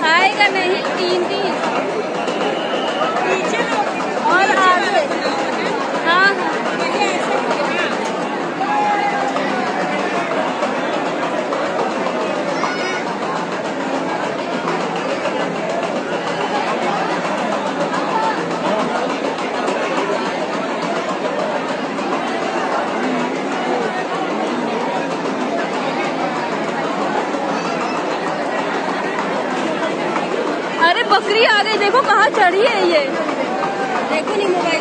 खाएगा नहीं तीन दिन। अरे बकरी आ गई देखो कहाँ चढ़ी है ये। देखो नहीं मोबाइल।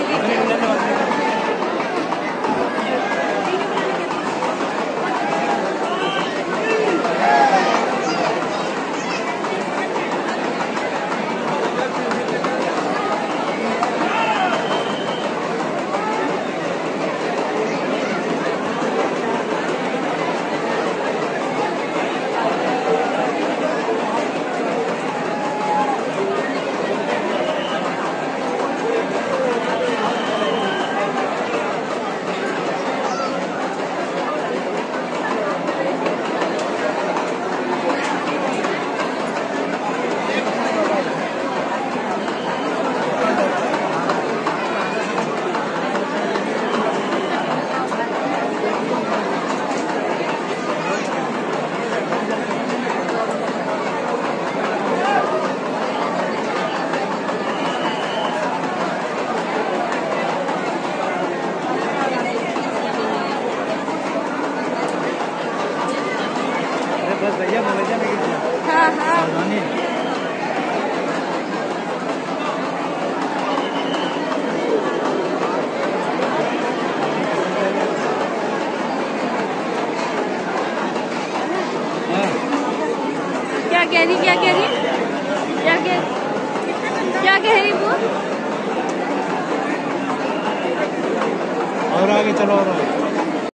भैया मलेशिया में हाँ हाँ हाँ क्या कह रही क्या कह रही क्या कह क्या कह रही वो और आगे चलो और आगे